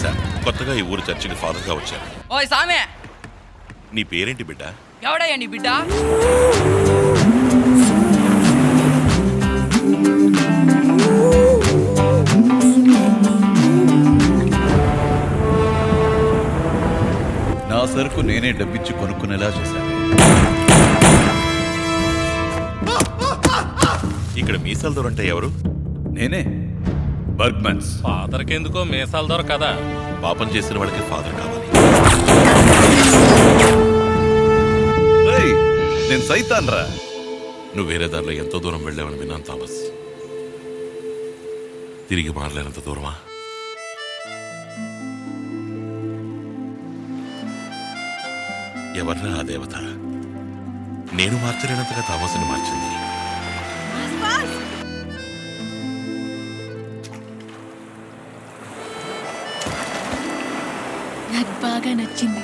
Sir. కొత్తగా ఈ ఊరు చర్చికి ఫాదర్గా వచ్చాను. ఓయ్ సామే. నీ పేరేంటి బిడ్డ? ఎవడయ్యా నీ బిడ్డ? నా సరుకు నేనే డబ్బిచ్చి కొనుక్కునేలా చేశాను ఇక్కడ మీసాల దొరంటే ఎవరు? నేనే. బర్గ్మన్స్. ఫాదర్కి ఎందుకో మీసాల దొర కదా. పాపం చేసిన వాళ్ళకి ఫాదర్ కావాలి. నేను సైతాన్ రా నువ్వు వేరే దారిలో ఎంతో దూరం వెళ్ళావని విన్నాను థామస్. తిరిగి మారలేనంత దూరమా? ఎవర్రా ఆ దేవత. నేను మార్చలేనంతగా థామస్ని మార్చింది. నాకు బాగా నచ్చింది.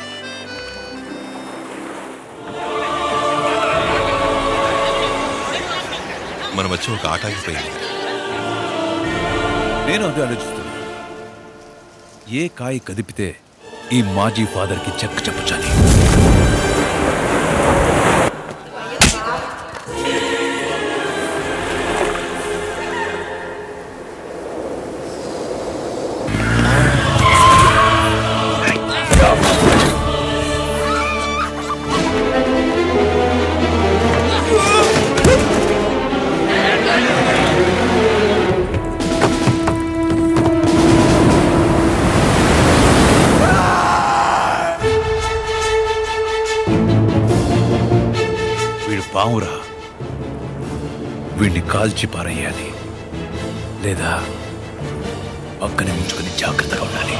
మనం వచ్చి ఒక ఆట ఆగిపోయింది. నేను అదే ఆలోచిస్తున్నా. ఏ కాయ కదిపితే ఈ మాజీ ఫాదర్కి చెక్ చెప్పచాలి పావురా. వీడిని కాల్చి పారేయాలి. లేదా పక్కనే ఉంచుకొని జాగ్రత్తగా ఉండాలి.